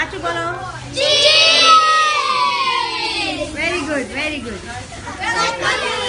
સાચું બોલો very good very good